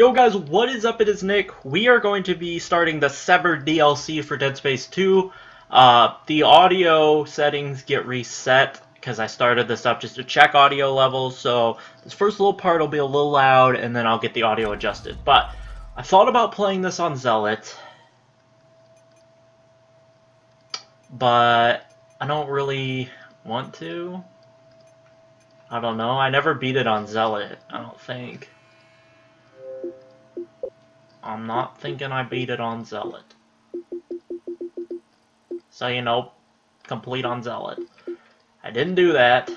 Yo guys, what is up? It is Nick. We are going to be starting the Severed DLC for Dead Space 2. Uh, the audio settings get reset because I started this up just to check audio levels, so this first little part will be a little loud and then I'll get the audio adjusted. But I thought about playing this on Zealot, but I don't really want to. I don't know. I never beat it on Zealot, I don't think. I'm not thinking I beat it on Zealot. So, you know, complete on Zealot. I didn't do that.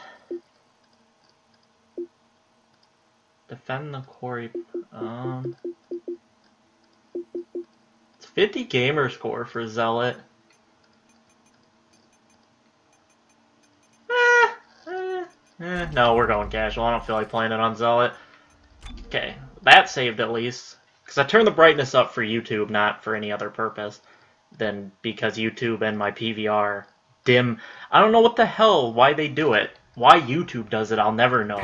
Defend the quarry. Um, it's 50 gamer score for Zealot. Eh, eh, eh. No, we're going casual. I don't feel like playing it on Zealot. Okay, that saved at least. Because I turned the brightness up for YouTube, not for any other purpose than because YouTube and my PVR dim. I don't know what the hell, why they do it. Why YouTube does it, I'll never know.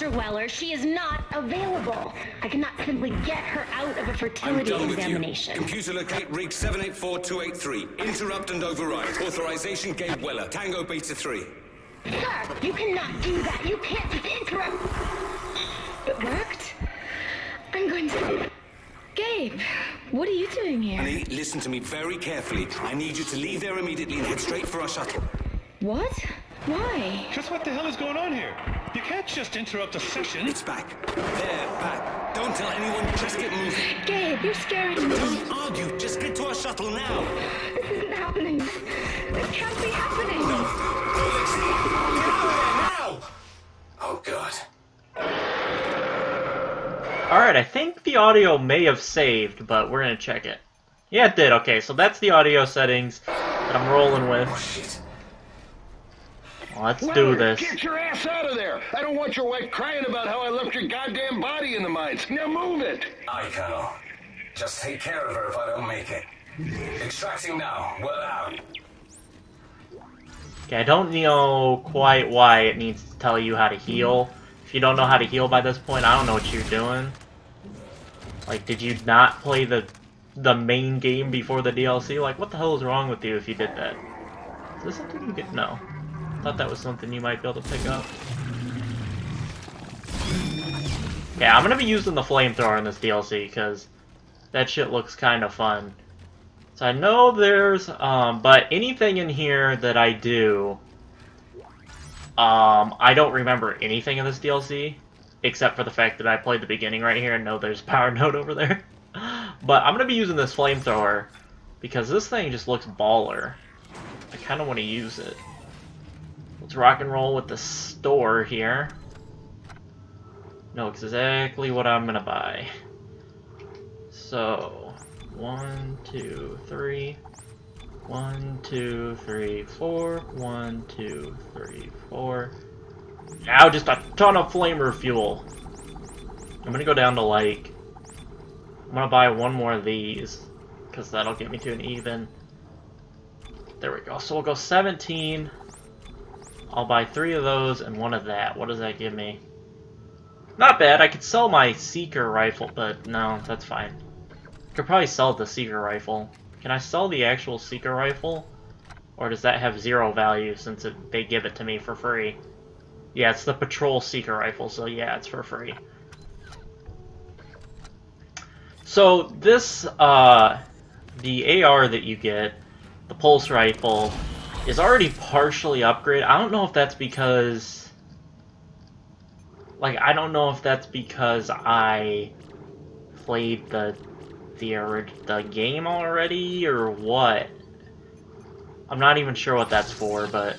No, Mr. Weller, she is not available. I cannot simply get her out of a I'm fertility done with you. Computer locate rig 784283. Interrupt and override. Authorization Gabe Weller. Tango Beta 3. Sir, you cannot do that. You can't just interrupt. It worked. I'm going to. Gabe, what are you doing here? Honey, listen to me very carefully. I need you to leave there immediately and head straight for our shuttle. What? Why? Just what the hell is going on here? You can't just interrupt a session. It's back. There, back. Don't tell anyone. Just get moving. Gabe, you're scaring me. Don't argue. Just get to our shuttle now. This isn't happening. This can't be happening. Now! Oh, God. Alright, I think the audio may have saved, but we're gonna check it. Yeah, it did. Okay, so that's the audio settings that I'm rolling with. Oh, shit. Let's do this. Get your ass out of there! I don't want your wife crying about how I left your goddamn body in the mines. Now move it! Aye, Colonel. Just take care of her if I don't make it. Extracting now. Well out. Okay, I don't know quite why it needs to tell you how to heal. If you don't know how to heal by this point, I don't know what you're doing. Like, did you not play the the main game before the DLC? Like, what the hell is wrong with you if you did that? Is this something you get? No. Thought that was something you might be able to pick up. Yeah, I'm gonna be using the flamethrower in this DLC because that shit looks kind of fun. So I know there's, um, but anything in here that I do, um, I don't remember anything in this DLC, except for the fact that I played the beginning right here and know there's power node over there. But I'm gonna be using this flamethrower because this thing just looks baller. I kind of want to use it. Let's rock and roll with the store here. Know exactly what I'm gonna buy. So, one, two, three. One, two, three, four. One, two, three, four. Now just a ton of flamer fuel. I'm gonna go down to like. I'm gonna buy one more of these, because that'll get me to an even. There we go. So we'll go 17. I'll buy three of those and one of that. What does that give me? Not bad. I could sell my Seeker rifle, but no, that's fine. Could probably sell the Seeker rifle. Can I sell the actual Seeker rifle? Or does that have zero value since it, they give it to me for free? Yeah, it's the Patrol Seeker rifle, so yeah, it's for free. So this, uh, the AR that you get, the Pulse Rifle, is already partially upgraded. I don't know if that's because... Like, I don't know if that's because I played the the the game already or what. I'm not even sure what that's for, but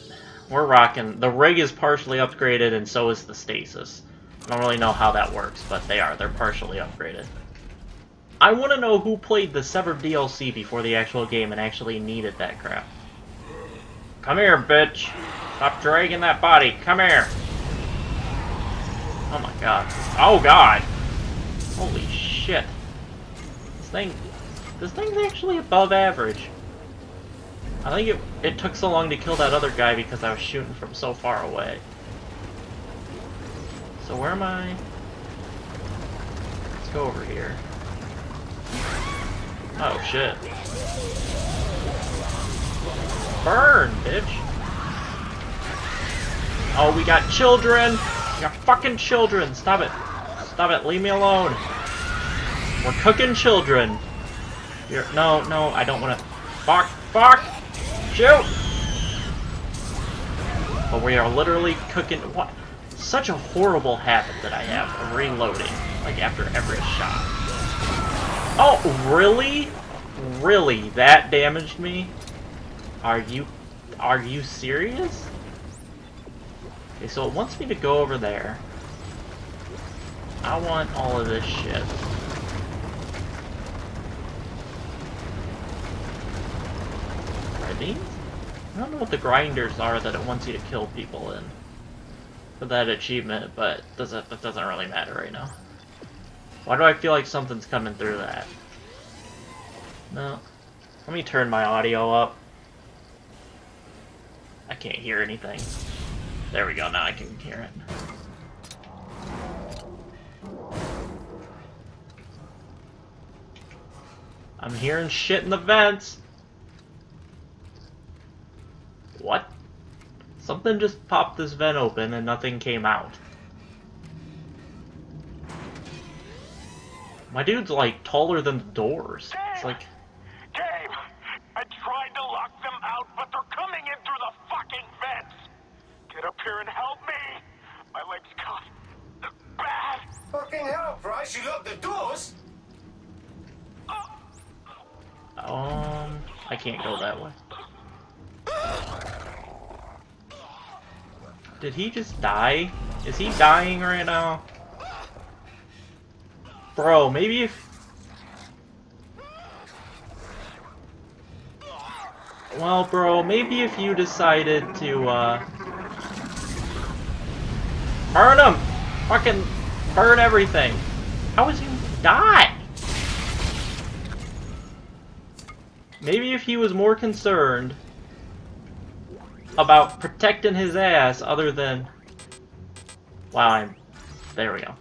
we're rocking. The rig is partially upgraded, and so is the stasis. I don't really know how that works, but they are. They're partially upgraded. I want to know who played the Severed DLC before the actual game and actually needed that crap. Come here, bitch. Stop dragging that body. Come here. Oh my god. Oh god. Holy shit. This thing... This thing's actually above average. I think it, it took so long to kill that other guy because I was shooting from so far away. So where am I? Let's go over here. Oh shit. Burn, bitch! Oh, we got children! We got fucking children! Stop it! Stop it, leave me alone! We're cooking children! No, no, I don't wanna... Fuck! Fuck! Shoot! But we are literally cooking... What? Such a horrible habit that I have of reloading, like after every shot. Oh, really? Really? That damaged me? Are you... Are you serious? Okay, so it wants me to go over there. I want all of this shit. Are these? I don't know what the grinders are that it wants you to kill people in. For that achievement, but doesn't, that doesn't really matter right now. Why do I feel like something's coming through that? No. Let me turn my audio up. I can't hear anything. There we go, now I can hear it. I'm hearing shit in the vents! What? Something just popped this vent open and nothing came out. My dude's like taller than the doors. It's like Gabe, I tried to lock them out, but they're coming in through the fucking vents. Get up here and help me. My legs cut. Bad. Fucking hell, Bryce, you locked the doors? Um, I can't go that way. Did he just die? Is he dying right now? Bro, maybe if... Well, bro, maybe if you decided to, uh... Burn him! Fucking burn everything! How is he die? Maybe if he was more concerned about protecting his ass other than... Wow, I'm... There we go.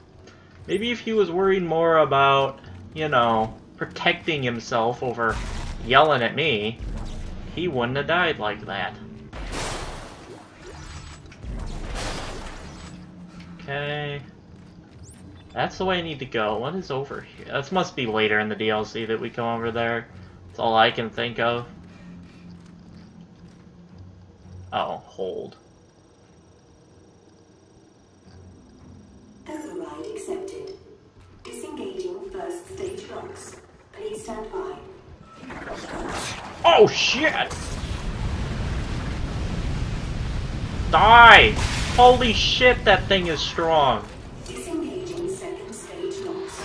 Maybe if he was worried more about, you know, protecting himself over yelling at me, he wouldn't have died like that. Okay. That's the way I need to go. What is over here? This must be later in the DLC that we come over there. That's all I can think of. Oh, hold. Override accepted. Disengaging first stage locks. Please stand by. Oh shit! Die! Holy shit, that thing is strong. Disengaging second stage locks.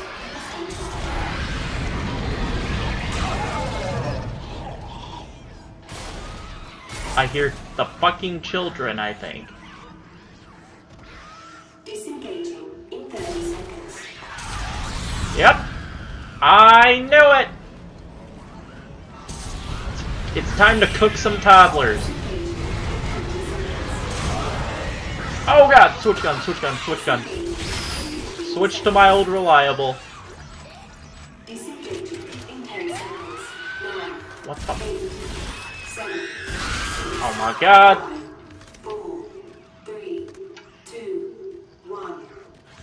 I hear the fucking children, I think. Disengaging in 30 seconds. Yep. I knew it! It's time to cook some toddlers. Oh god! Switch gun, switch gun, switch gun. Switch to my old reliable. Disengaging in 10 seconds. Nine, What the? Oh my god! four, three, two, one.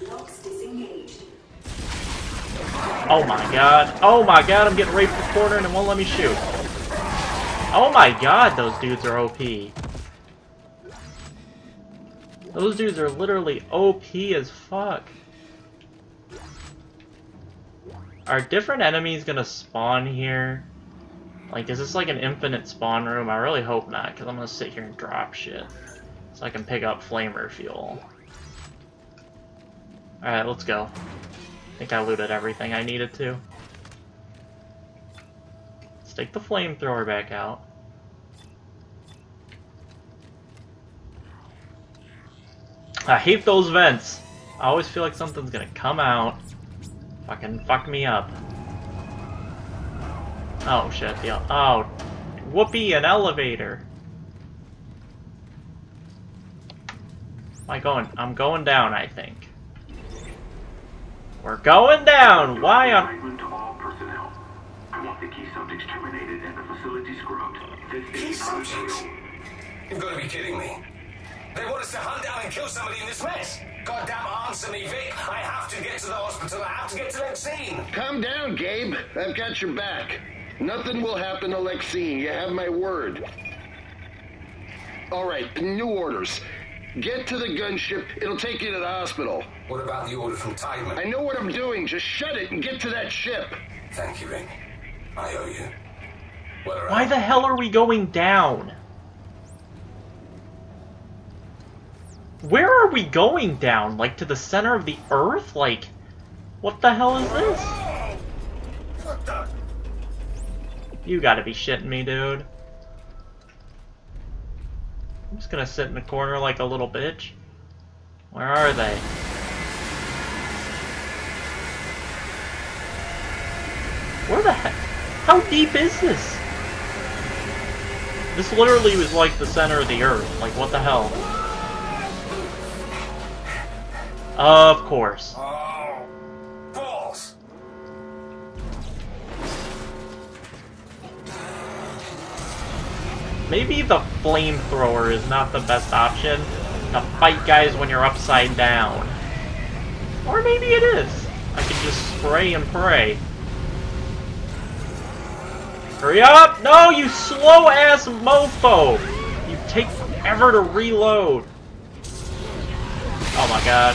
Locks disengaged. Oh my god. Oh my god, I'm getting raped the corner and it won't let me shoot. Oh my god, those dudes are OP. Those dudes are literally OP as fuck. Are different enemies gonna spawn here? Like, is this like an infinite spawn room? I really hope not, because I'm gonna sit here and drop shit. So I can pick up flamer fuel. Alright, let's go. I think I looted everything I needed to. Let's take the flamethrower back out. I hate those vents. I always feel like something's gonna come out. Fucking fuck me up. Oh shit, the oh whoopee an elevator. Am I going I'm going down I think. We're going down! Why on Assignment all personnel. I want the key subjects terminated and the facility scrubbed. This Key subjects? You've got to be kidding me. They want us to hunt down and kill somebody in this mess. Goddamn answer me, Vic. I have to get to the hospital. I have to get to Lexine. Calm down, Gabe. I've got your back. Nothing will happen to Lexine. You have my word. All right, new orders. Get to the gunship. It'll take you to the hospital. What about the order from Tiedemann? I know what I'm doing. Just shut it and get to that ship. Thank you, Ring. I owe you. Well, Why the hell are we going down? Where are we going down? Like to the center of the earth? Like, what the hell is this? You gotta be shitting me, dude. I'm just gonna sit in the corner like a little bitch. Where are they? Where the heck? How deep is this? This literally was like the center of the earth. Like, what the hell? Of course. Oh. Maybe the flamethrower is not the best option to fight guys when you're upside down. Or maybe it is. I can just spray and pray. Hurry up! No, you slow ass mofo! You take forever to reload. Oh my god.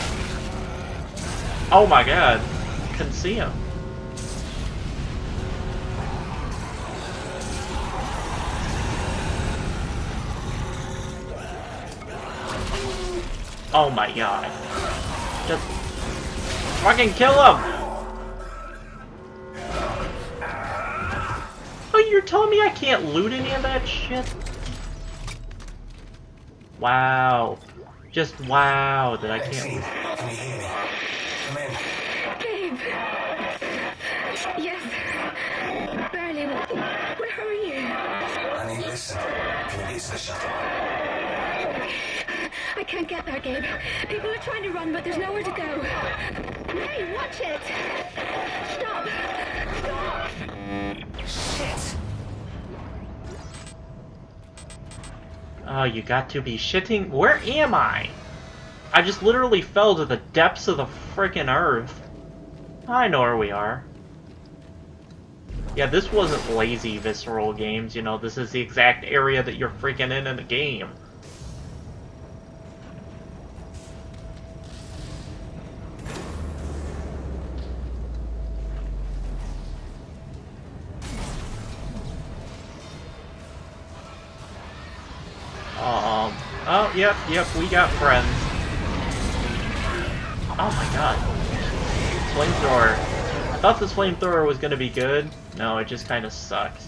Oh my god. Couldn't see him. Oh my god. Just fucking kill him! Oh, you're telling me I can't loot any of that shit? Wow. Just wow that I can't. can you hear me? Come in. Gabe! Yes. Barely. Where are you? I need listen. Can you get to the shuttle? I can't get there, Gabe. People are trying to run, but there's nowhere to go. Hey, watch it! Stop! Stop! Shit. Oh, you got to be shitting. Where am I? I just literally fell to the depths of the frickin' earth. I know where we are. Yeah, this wasn't lazy visceral games, you know, this is the exact area that you're freaking in in the game. Yep, yep, we got friends. Oh my god. Flamethrower. I thought this flamethrower was gonna be good. No, it just kinda sucks.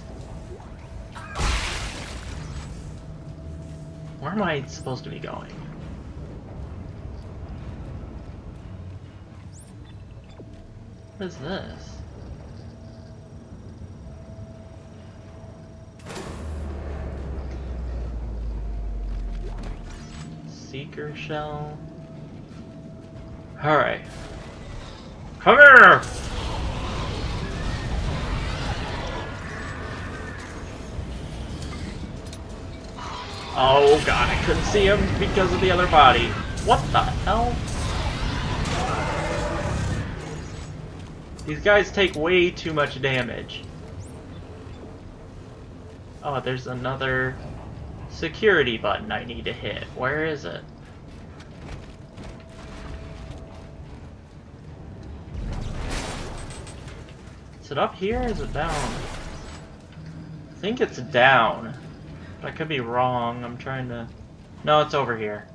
Where am I supposed to be going? What is this? Seeker shell. Alright. Come here! Oh god, I couldn't see him because of the other body. What the hell? These guys take way too much damage. Oh, there's another security button I need to hit. Where is it? Is it up here or is it down? I think it's down. I could be wrong. I'm trying to... No, it's over here.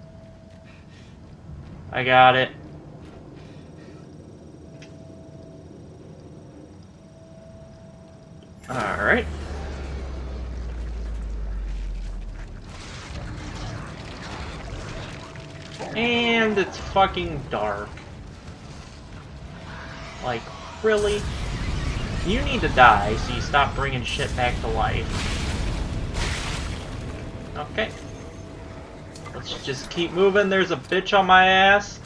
I got it. Alright. And it's fucking dark. Like, really? You need to die so you stop bringing shit back to life. Okay. Let's just keep moving. There's a bitch on my ass.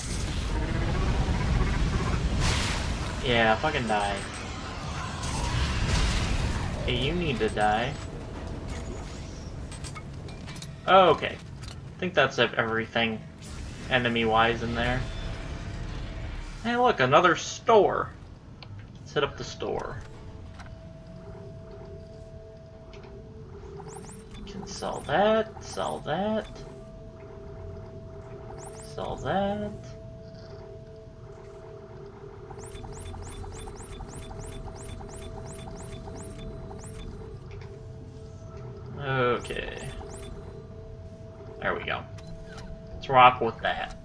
Yeah, fucking die. Hey, you need to die. Okay. I think that's everything enemy-wise in there. Hey, look, another store. Hit up the store. Can sell that, sell that, sell that. Okay. There we go. Rock with that.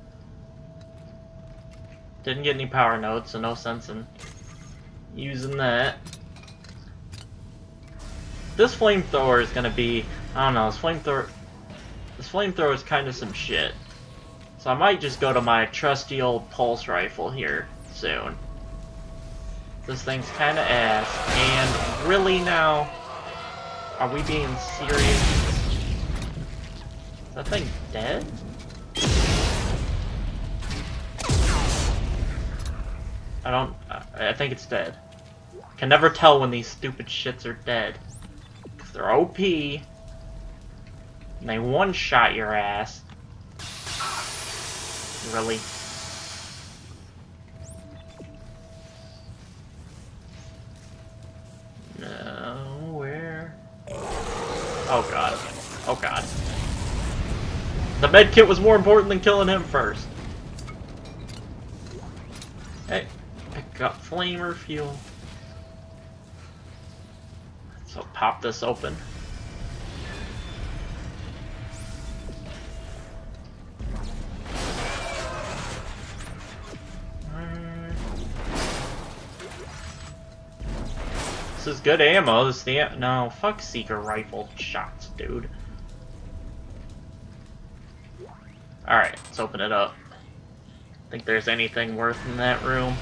Didn't get any power nodes, so no sense in using that. This flamethrower is gonna be, I don't know, this flamethrower, this flamethrower is kind of some shit. So I might just go to my trusty old pulse rifle here soon. This thing's kind of ass, and really now, are we being serious? Is that thing dead? I don't... I think it's dead. Can never tell when these stupid shits are dead. Because they're OP. And they one-shot your ass. Really? No, where? Oh god. Oh god. The med kit was more important than killing him first. Hey, got flamer fuel. So pop this open. This is good ammo. This is the no fuck seeker rifle shots, dude. Alright, let's open it up. Think there's anything worth in that room.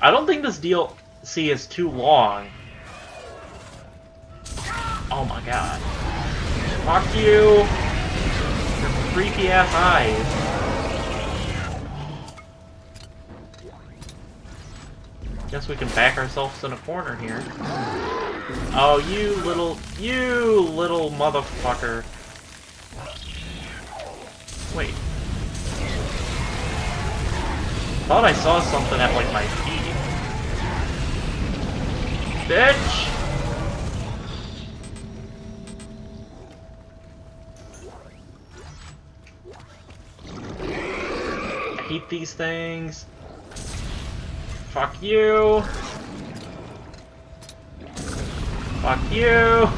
I don't think this DLC is too long. Oh my god. Fuck you! Your creepy ass eyes. Guess we can back ourselves in a corner here. Oh, you little, you little motherfucker. Wait. Thought I saw something at like my feet. Bitch! I hate these things. Fuck you! Fuck you!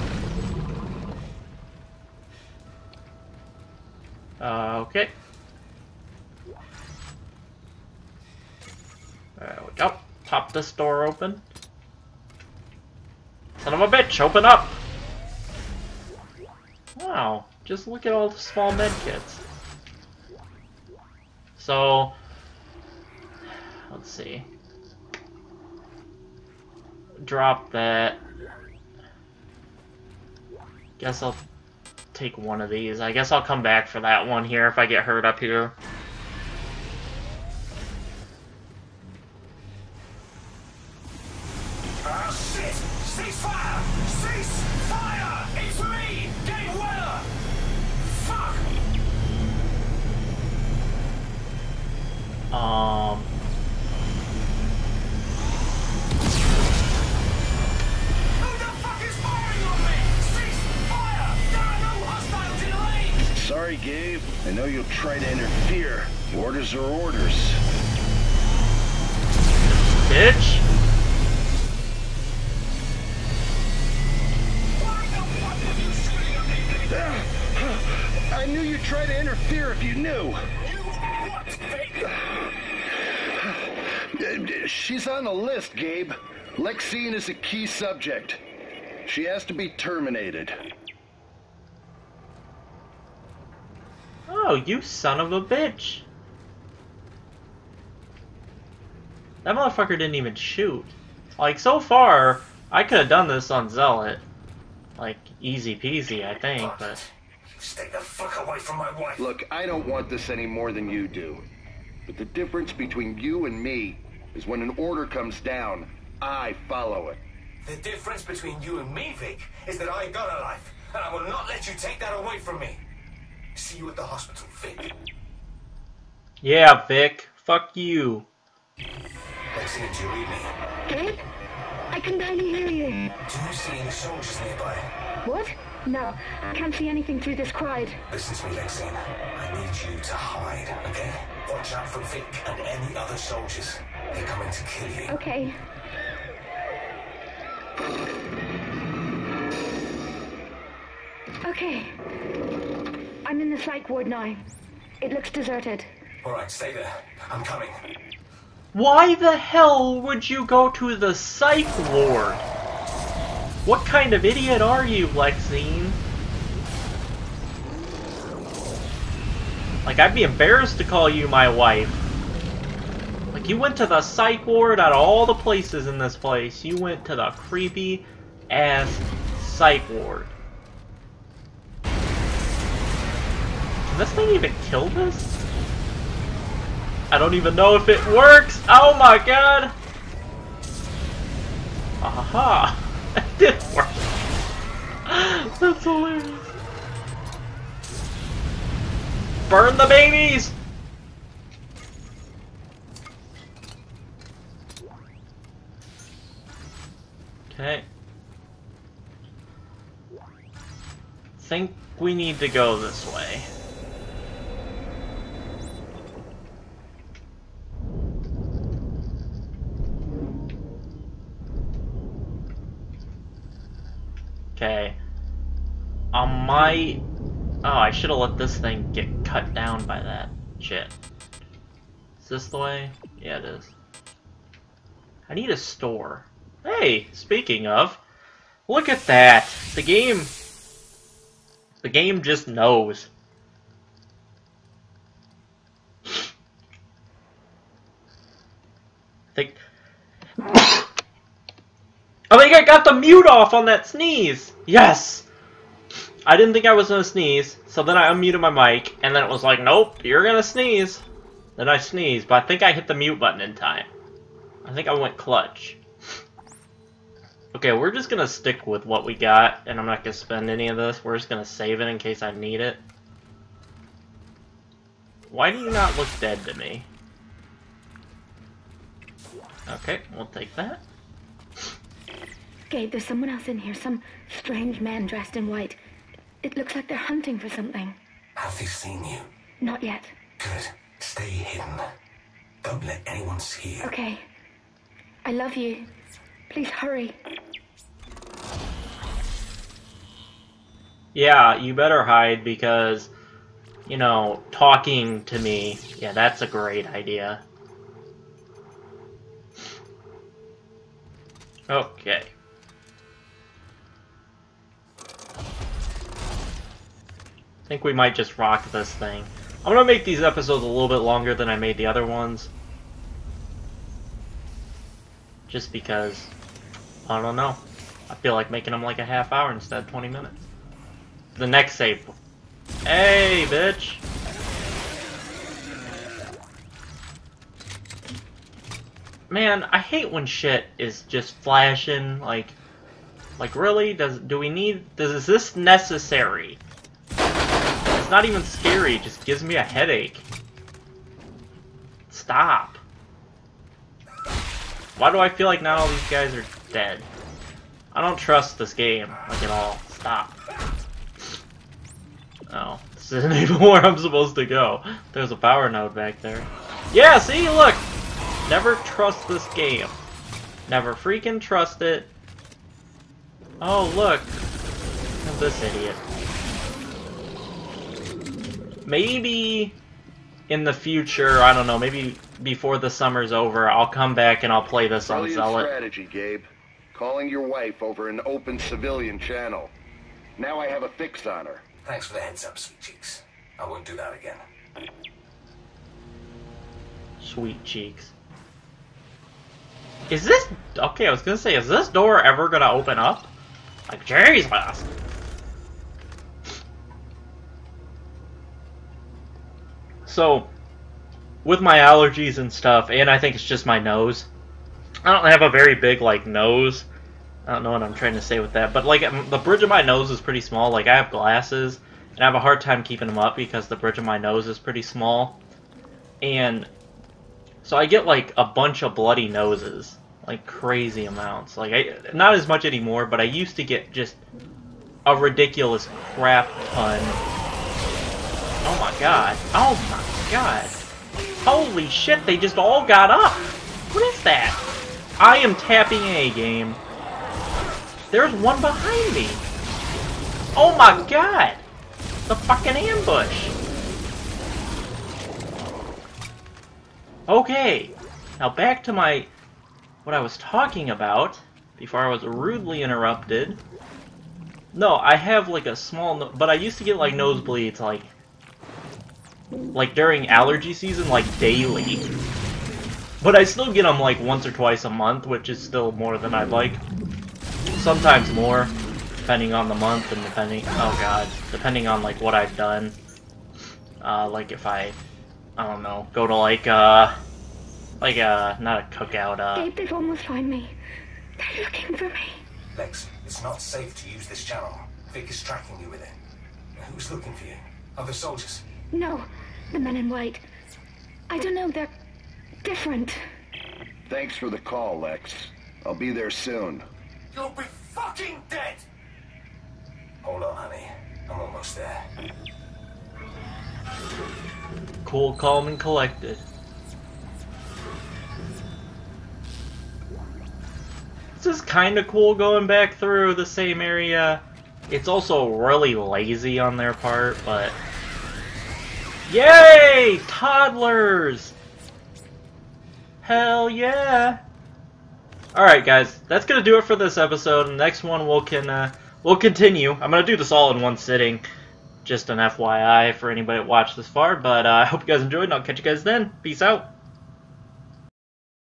Uh, okay. There we go. Pop this door open. Son of a bitch, open up! Wow, just look at all the small med kits. So, let's see. Drop that. Guess I'll take one of these. I guess I'll come back for that one here if I get hurt up here. Try to interfere if you knew. Uh, She's on the list, Gabe. Lexine is a key subject. She has to be terminated. Oh, you son of a bitch! That motherfucker didn't even shoot. Like, so far, I could have done this on Zealot. Like, easy peasy, I think, but... Stay the fuck away from my wife. Look, I don't want this any more than you do. But the difference between you and me is when an order comes down, I follow it. The difference between you and me, Vic, is that I got a life, and I will not let you take that away from me. See you at the hospital, Vic. Yeah, Vic. Fuck you. Lexine, do you read me? Gabe? I can barely hear you. Do you see any soldiers nearby? What? No, I can't see anything through this crowd. Listen to me, Lexine. I need you to hide, okay? Watch out for Vic and any other soldiers. They're coming to kill you. Okay. Okay. I'm in the psych ward now. It looks deserted. Alright, stay there. I'm coming. Why the hell would you go to the psych ward? What kind of idiot are you, Lexine? Like, I'd be embarrassed to call you my wife. Like, you went to the psych ward out of all the places in this place. You went to the creepy ass psych ward. Can this thing even kill this? I don't even know if it works. Oh my god. Aha. It did work. That's hilarious. Burn the babies! Okay. Think we need to go this way. Okay. I might... Oh, I should have let this thing get cut down by that. Shit. Is this the way? Yeah, it is. I need a store. Hey, speaking of, look at that. The game... The game just knows. I think... I think I got the mute off on that sneeze! Yes! I didn't think I was gonna sneeze, so then I unmuted my mic, and then it was like, nope, you're gonna sneeze. Then I sneezed, but I think I hit the mute button in time. I think I went clutch. Okay, we're just gonna stick with what we got, and I'm not gonna spend any of this. We're just gonna save it in case I need it. Why do you not look dead to me? Okay, we'll take that. Gabe, there's someone else in here. Some strange men dressed in white. It looks like they're hunting for something. Have they seen you? Not yet. Good. Stay hidden. Don't let anyone see you. Okay. I love you. Please hurry. Yeah, you better hide because, you know, talking to me, yeah, that's a great idea. Okay. Think we might just rock this thing. I'm gonna make these episodes a little bit longer than I made the other ones. Just because, I don't know. I feel like making them like a half hour instead of 20 minutes. The next save. Hey, bitch! Man, I hate when shit is just flashing, like... Like, really? Does do we need... Does, is this necessary? It's not even scary, it just gives me a headache. Stop. Why do I feel like not all these guys are dead? I don't trust this game, like at all. Stop. Oh, this isn't even where I'm supposed to go. There's a power node back there. Yeah, see, look! Never trust this game. Never freaking trust it. Oh, look. This idiot. Maybe in the future, I don't know, maybe before the summer's over, I'll come back and I'll play this on Brilliant Zealot. strategy, Gabe. Calling your wife over an open civilian channel. Now I have a fix on her. Thanks for the heads up, sweet cheeks. I won't do that again. Sweet cheeks. Is this okay? I was gonna say, is this door ever gonna open up? Like, Jesus. So, with my allergies and stuff, and I think it's just my nose. I don't have a very big like nose. I don't know what I'm trying to say with that, but like the bridge of my nose is pretty small. Like I have glasses, and I have a hard time keeping them up because the bridge of my nose is pretty small, and so I get like a bunch of bloody noses, like crazy amounts. Like I not as much anymore, but I used to get just a ridiculous crap ton. Oh my god! Oh my god! Holy shit! They just all got up. What is that? I am tapping A game. There's one behind me. Oh my god! The fucking ambush. Okay, now back to my what I was talking about before I was rudely interrupted. No, I have like a small, no but I used to get like nosebleeds like like during allergy season, like daily. But I still get them like once or twice a month, which is still more than I'd like. Sometimes more, depending on the month and depending, oh god, depending on like what I've done. Uh, like if I, I don't know, go to like, uh, like, uh, not a cookout, uh, Gabe, they've almost found me. They're looking for me. Lex, it's not safe to use this channel. Vic is tracking you with it. Who's looking for you? Other soldiers? No, the men in white. I don't know, they're different. Thanks for the call, Lex. I'll be there soon. You'll be fucking dead! Hold on, honey. I'm almost there. cool, calm, and collected. This is kind of cool going back through the same area. It's also really lazy on their part, but... Yay! Toddlers! Hell yeah! Alright guys, that's gonna do it for this episode. The next one we'll can uh, we'll continue. I'm gonna do this all in one sitting. Just an FYI for anybody that watched this far, but uh, I hope you guys enjoyed and I'll catch you guys then. Peace out.